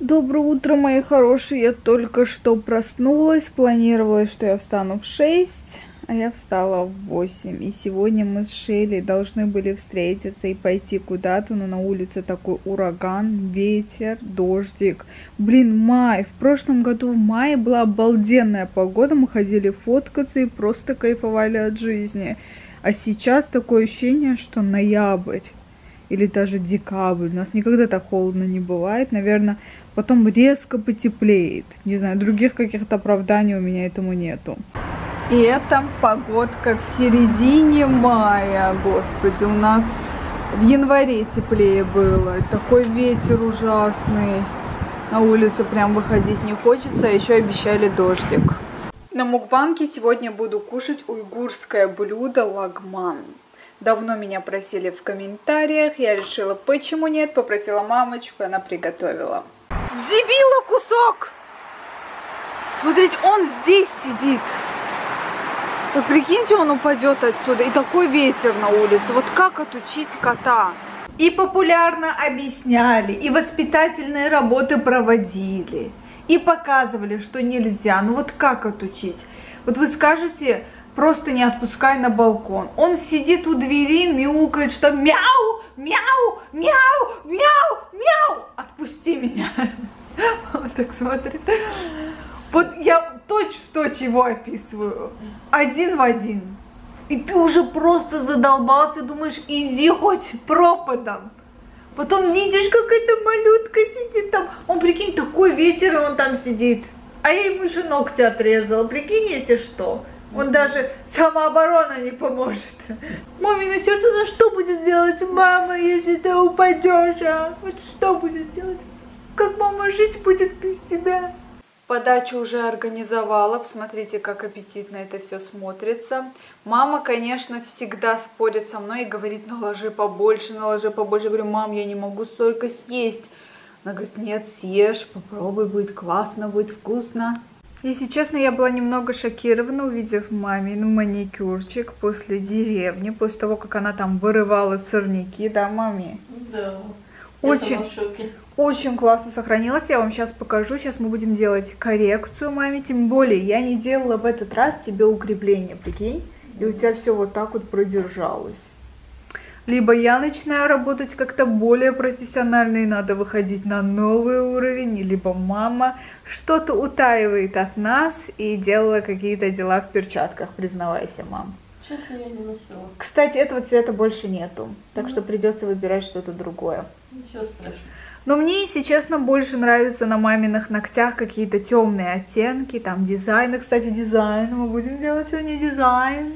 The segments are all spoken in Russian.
Доброе утро, мои хорошие. Я только что проснулась. Планировала, что я встану в 6, а я встала в 8. И сегодня мы с Шелли должны были встретиться и пойти куда-то, но на улице такой ураган, ветер, дождик. Блин, май. В прошлом году в мае была обалденная погода. Мы ходили фоткаться и просто кайфовали от жизни. А сейчас такое ощущение, что ноябрь или даже декабрь. У нас никогда так холодно не бывает. Наверное, потом резко потеплеет. Не знаю, других каких-то оправданий у меня этому нету. И это погодка в середине мая, господи, у нас в январе теплее было. Такой ветер ужасный. На улицу прям выходить не хочется, а еще обещали дождик. На мукбанке сегодня буду кушать уйгурское блюдо лагман. Давно меня просили в комментариях, я решила, почему нет, попросила мамочку, она приготовила. Дебила кусок! Смотрите, он здесь сидит. Вот прикиньте, он упадет отсюда. И такой ветер на улице. Вот как отучить кота? И популярно объясняли, и воспитательные работы проводили, и показывали, что нельзя. Ну вот как отучить? Вот вы скажете, просто не отпускай на балкон. Он сидит у двери, мяукает, что мяу, мяу, мяу, мяу, мяу. Отпусти меня. Он так смотрит. Вот я точь в точь его описываю. Один в один. И ты уже просто задолбался, думаешь, иди хоть пропадом. Потом видишь, как эта малютка сидит там. Он, прикинь, такой ветер, и он там сидит. А я ему еще ногти отрезала. Прикинь, если что. Он даже самооборона не поможет. Мамино сердце, ну что будет делать мама, если ты упадешь, а? Вот что будет делать? Как мама жить будет без тебя? Подачу уже организовала. Посмотрите, как аппетитно это все смотрится. Мама, конечно, всегда спорит со мной и говорит, наложи побольше, наложи побольше. Я говорю, мам, я не могу столько съесть. Она говорит, нет, съешь, попробуй, будет классно, будет вкусно. Если честно, я была немного шокирована, увидев мамин маникюрчик после деревни, после того, как она там вырывала сорняки, да, маме? Да. Очень, очень классно сохранилось. Я вам сейчас покажу. Сейчас мы будем делать коррекцию маме. Тем более, я не делала в этот раз тебе укрепление, прикинь? И у тебя все вот так вот продержалось. Либо я начинаю работать как-то более профессионально и надо выходить на новый уровень, либо мама что-то утаивает от нас и делала какие-то дела в перчатках, признавайся, мам. Честно, я не носила. Кстати, этого цвета больше нету, так что придется выбирать что-то другое. Ничего страшного. Но мне, если честно, больше нравятся на маминых ногтях какие-то темные оттенки, там дизайны. Кстати, дизайн. Мы будем делать сегодня дизайн.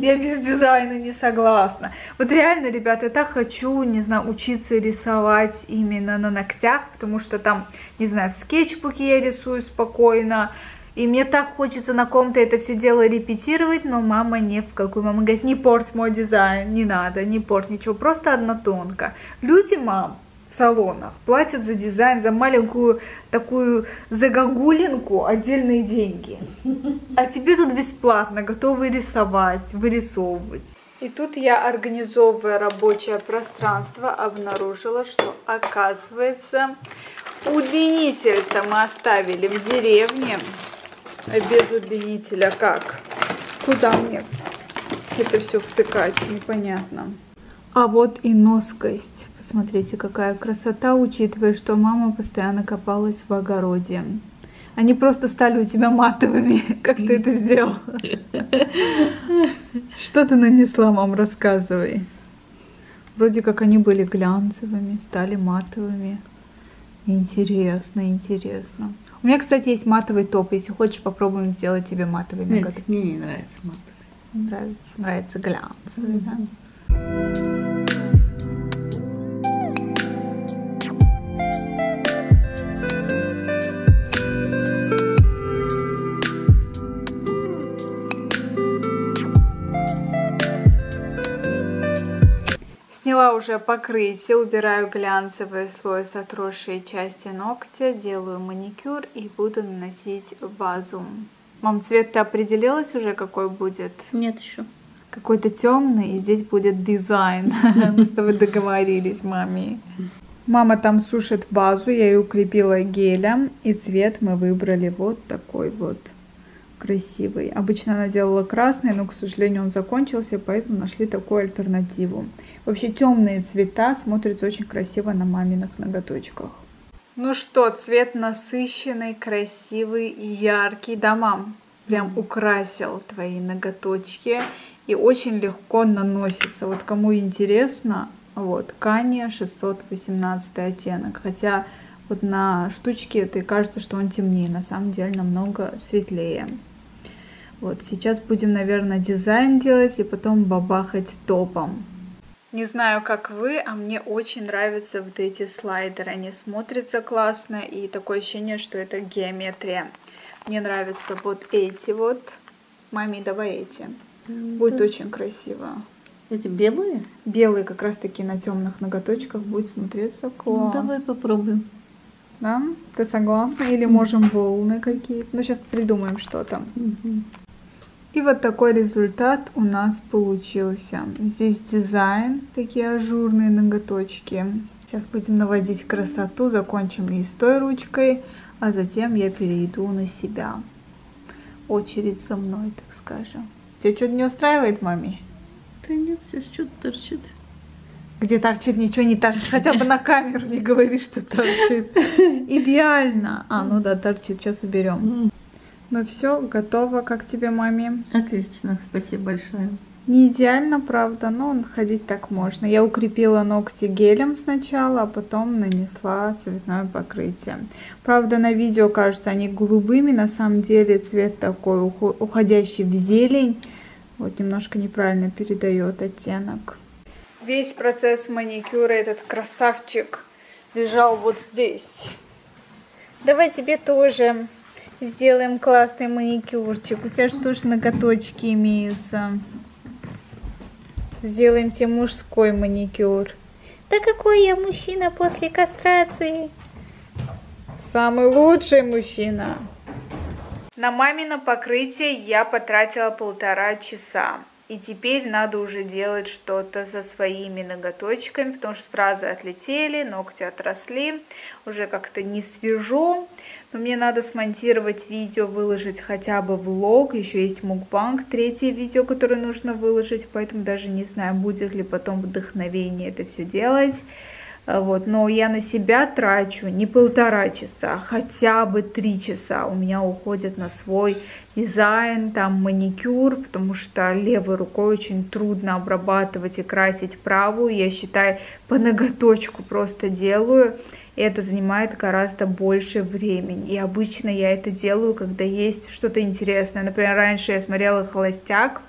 Я без дизайна не согласна. Вот реально, ребята, я так хочу, не знаю, учиться рисовать именно на ногтях, потому что там, не знаю, в скетчбуке я рисую спокойно, и мне так хочется на ком-то это все дело репетировать, но мама не в какую. Мама говорит, не порть мой дизайн, не надо, не порть ничего, просто однотонка. Люди, мам, салонах платят за дизайн, за маленькую такую загогулинку отдельные деньги. А тебе тут бесплатно, готовы рисовать, вырисовывать. И тут я, организовывая рабочее пространство, обнаружила, что оказывается удлинитель-то мы оставили в деревне. А без удлинителя как? Куда мне это все втыкать? Непонятно. А вот и носкость. Посмотрите, какая красота, учитывая, что мама постоянно копалась в огороде. Они просто стали у тебя матовыми. Как ты это сделала? Что ты нанесла, мам, рассказывай. Вроде как они были глянцевыми, стали матовыми. Интересно, интересно. У меня, кстати, есть матовый топ. Если хочешь, попробуем сделать тебе матовый Нет, мне не нравится матовый. Нравится, нравится глянцевый, да? Сняла уже покрытие, убираю глянцевый слой с отросшей части ногтя, делаю маникюр и буду наносить базу. Мам, цвет ты определилась уже, какой будет? Нет еще. Какой-то темный, и здесь будет дизайн. Мы с тобой договорились, маме. Мама там сушит базу, я ее укрепила гелем, и цвет мы выбрали вот такой вот красивый. Обычно она делала красный, но, к сожалению, он закончился, поэтому нашли такую альтернативу. Вообще темные цвета смотрятся очень красиво на маминых ноготочках. Ну что, цвет насыщенный, красивый и яркий, да, мам? Прям украсил твои ноготочки и очень легко наносится. Вот кому интересно, вот, Кани 618 оттенок. Хотя вот на штучке это кажется, что он темнее, на самом деле намного светлее. Вот, сейчас будем, наверное, дизайн делать и потом бабахать топом. Не знаю, как вы, а мне очень нравятся вот эти слайдеры. Они смотрятся классно и такое ощущение, что это геометрия. Мне нравятся вот эти вот. Маме, давай эти. Будет да. очень красиво. Эти белые? Белые как раз таки на темных ноготочках будет смотреться ну, класс. Ну, давай попробуем. Да? Ты согласна? Или можем волны какие-то? Ну, сейчас придумаем что-то. Угу. И вот такой результат у нас получился. Здесь дизайн, такие ажурные ноготочки. Сейчас будем наводить красоту, закончим и с той ручкой, а затем я перейду на себя. Очередь за мной, так скажем. Тебя что-то не устраивает, маме? Да нет, здесь что-то торчит. Где торчит, ничего не торчит. Хотя бы на камеру не говори, что торчит. Идеально. А, ну да, торчит. Сейчас уберем. Ну все, готово. Как тебе, маме? Отлично, спасибо большое. Не идеально, правда, но ходить так можно. Я укрепила ногти гелем сначала, а потом нанесла цветное покрытие. Правда, на видео кажется они голубыми, на самом деле цвет такой уходящий в зелень. Вот немножко неправильно передает оттенок. Весь процесс маникюра этот красавчик лежал вот здесь. Давай тебе тоже сделаем классный маникюрчик. У тебя же тоже ноготочки имеются. Сделаем тебе мужской маникюр. Да какой я мужчина после кастрации? Самый лучший мужчина. На мамино покрытие я потратила полтора часа. И теперь надо уже делать что-то со своими ноготочками, потому что сразу отлетели, ногти отросли, уже как-то не свежо. Но мне надо смонтировать видео, выложить хотя бы влог, еще есть мукбанг, третье видео, которое нужно выложить, поэтому даже не знаю, будет ли потом вдохновение это все делать. Вот, но я на себя трачу не полтора часа, а хотя бы три часа у меня уходит на свой дизайн, там маникюр, потому что левой рукой очень трудно обрабатывать и красить правую, я считаю по ноготочку просто делаю, это занимает гораздо больше времени. И обычно я это делаю, когда есть что-то интересное. Например, раньше я смотрела «Холостяк»,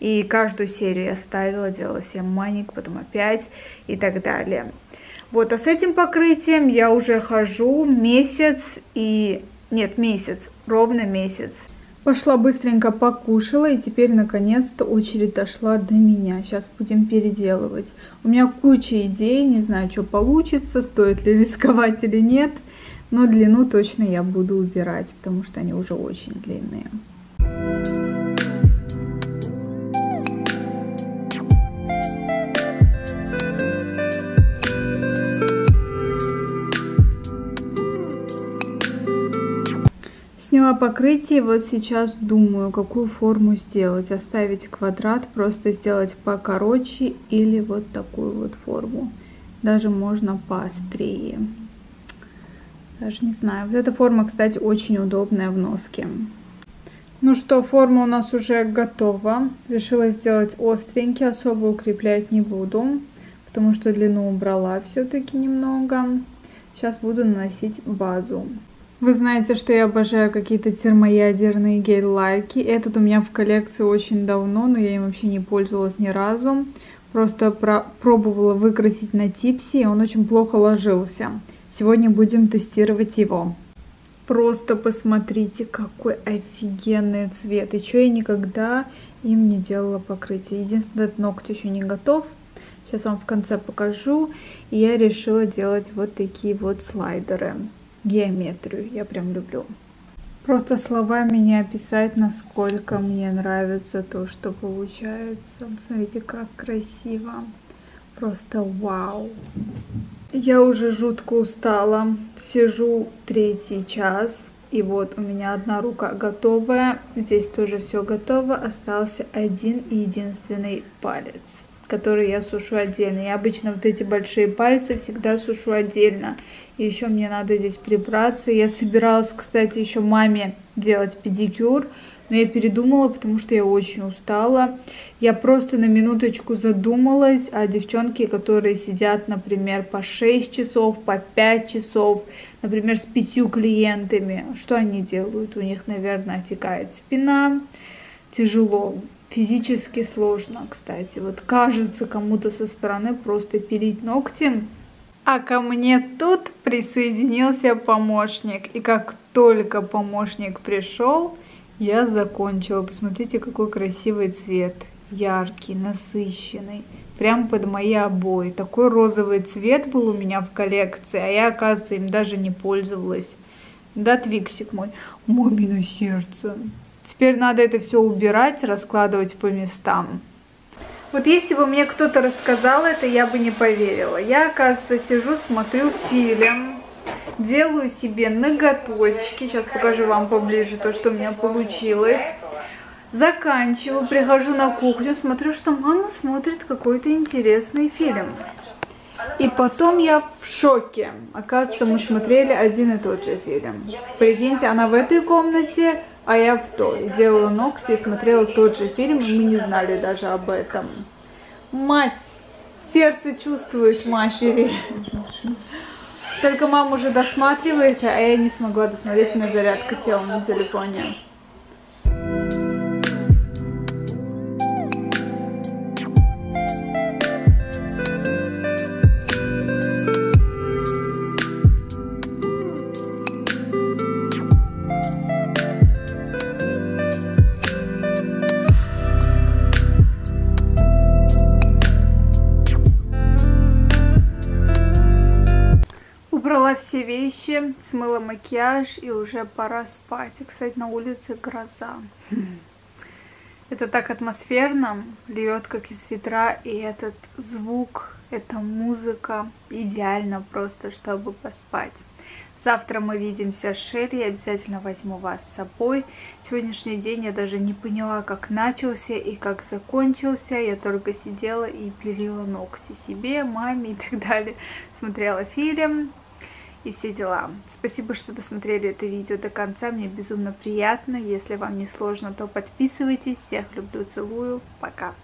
и каждую серию я ставила, делала себе маник, потом опять и так далее. Вот, а с этим покрытием я уже хожу месяц и... Нет, месяц, ровно месяц. Пошла быстренько покушала, и теперь наконец-то очередь дошла до меня. Сейчас будем переделывать. У меня куча идей, не знаю, что получится, стоит ли рисковать или нет. Но длину точно я буду убирать, потому что они уже очень длинные. Сняла покрытие, вот сейчас думаю, какую форму сделать. Оставить квадрат, просто сделать покороче или вот такую вот форму. Даже можно поострее. Даже не знаю. Вот эта форма, кстати, очень удобная в носке. Ну что, форма у нас уже готова. Решила сделать остренький, особо укреплять не буду, потому что длину убрала все-таки немного. Сейчас буду наносить базу. Вы знаете, что я обожаю какие-то термоядерные гель-лайки. Этот у меня в коллекции очень давно, но я им вообще не пользовалась ни разу. Просто про пробовала выкрасить на типсе, и он очень плохо ложился. Сегодня будем тестировать его. Просто посмотрите, какой офигенный цвет. И что я никогда им не делала покрытие. Единственное, этот ноготь еще не готов. Сейчас вам в конце покажу. И я решила делать вот такие вот слайдеры геометрию. Я прям люблю. Просто словами не описать, насколько мне нравится то, что получается. Смотрите, как красиво. Просто вау. Я уже жутко устала. Сижу третий час. И вот у меня одна рука готовая. Здесь тоже все готово. Остался один и единственный палец, который я сушу отдельно. Я обычно вот эти большие пальцы всегда сушу отдельно. И еще мне надо здесь прибраться. Я собиралась, кстати, еще маме делать педикюр. Но я передумала, потому что я очень устала. Я просто на минуточку задумалась о девчонке, которые сидят, например, по 6 часов, по 5 часов, например, с пятью клиентами. Что они делают? У них, наверное, отекает спина, тяжело, физически сложно, кстати. Вот кажется кому-то со стороны просто пилить ногти. А ко мне тут присоединился помощник. И как только помощник пришел, я закончила. Посмотрите, какой красивый цвет. Яркий, насыщенный. Прям под мои обои. Такой розовый цвет был у меня в коллекции, а я, оказывается, им даже не пользовалась. Да, Твиксик мой. Мамино сердце. Теперь надо это все убирать, раскладывать по местам. Вот если бы мне кто-то рассказал это, я бы не поверила. Я, оказывается, сижу, смотрю фильм делаю себе ноготочки. Сейчас покажу вам поближе то, что у меня получилось. Заканчиваю, прихожу на кухню, смотрю, что мама смотрит какой-то интересный фильм. И потом я в шоке. Оказывается, мы смотрели один и тот же фильм. Прикиньте, она в этой комнате, а я в той. Делала ногти и смотрела тот же фильм, и мы не знали даже об этом. Мать, сердце чувствует матери. Только мама уже досматривает, а я не смогла досмотреть, у меня зарядка села на телефоне. Все вещи, смыла макияж и уже пора спать. И, кстати, на улице гроза. Это так атмосферно, льет как из ведра, и этот звук, эта музыка идеально просто, чтобы поспать. Завтра мы видимся с Шерри, обязательно возьму вас с собой. Сегодняшний день я даже не поняла, как начался и как закончился. Я только сидела и пилила ногти себе, маме и так далее. Смотрела фильм, и все дела. Спасибо, что досмотрели это видео до конца. Мне безумно приятно. Если вам не сложно, то подписывайтесь. Всех люблю, целую. Пока.